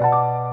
Bye.